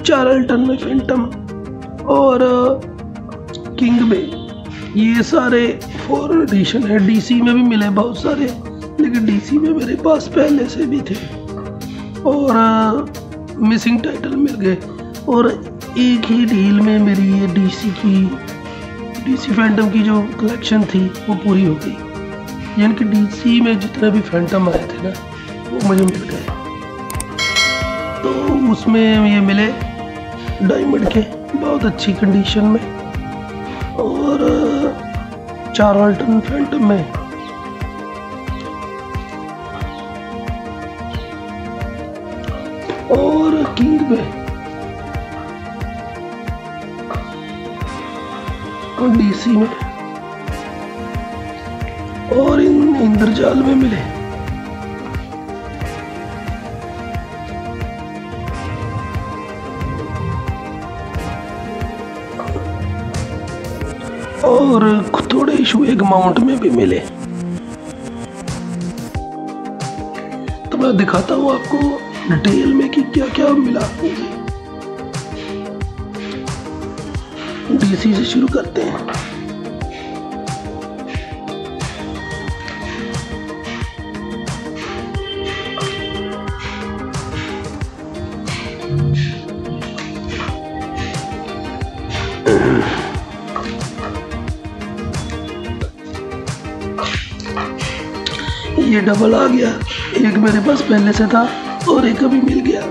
चार अल्टन में फैंटम और किंग में। ये सारे फोर एडिशन है। डीसी में भी मिले बहुत सारे, लेकिन डीसी में मेरे पास पहले से भी थे। और मिसिंग टाइटल मिल गए। और एक ही डील में मेरी ये डीसी की डीसी फैंटम की जो कलेक्शन थी, वो पूरी हो गई। यानी कि डीसी में जितने भी फैंटम आए थे ना, वो मुझे मिल गए। तो उसमें ये मिले डायमंड के बहुत अच्छी कंडीशन में और चार अल्टन फैंटम में। और किंग में डीसी में और इन इंद्रजाल में मिले। और थोड़े इशू एक माउंट में भी मिले। तो मैं दिखाता हूँ आपको डिटेल में कि क्या क्या मिला डीसी से शुरू करते हैं। ये डबल आ गया। एक मेरे पास पहले से था और एक अभी मिल गया।